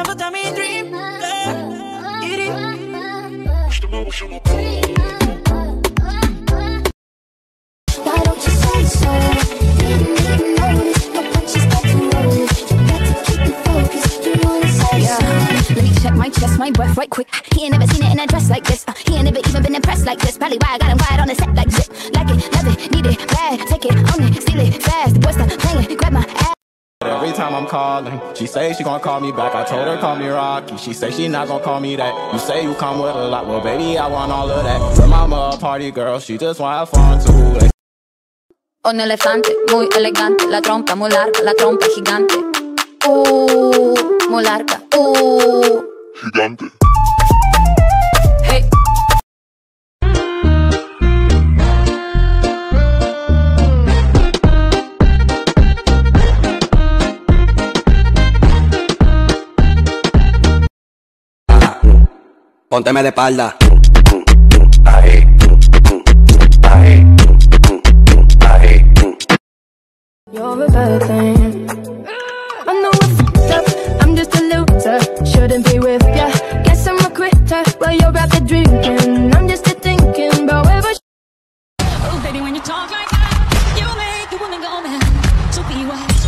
ever tell me dream. Yeah. It is. Why don't you say so? Didn't even notice, but when she started to roll, got to keep it focused. You wanna say so? Let me check my chest, my breath right quick. He ain't never seen it in a dress like this. Uh, he ain't never even been impressed like this. Probably why I got him quiet on the set like zip. Like it, love it, need it, bad. Take it, own it, steal it, fast. The boy stop playing, grab my ass. Every time I'm calling, she say she gonna call me back. I told her call me Rocky. She say she not gonna call me that. You say you come with a lot, well baby I want all of that. Her mama a party girl, she just wanna have fun too. Like, Un elefante, muy elegante. La trompa muy larga, la trompa gigante. Uh, muy larga. Uh. Gigante. Pónteme de espalda. You're a bad thing. I know I fucked up. I'm just a loser. Shouldn't be with ya. Guess I'm a quitter. Well, you're out there drinking. I'm just a thinking about whatever. Oh, baby, when you talk like that, you make a woman go mad. So be wise.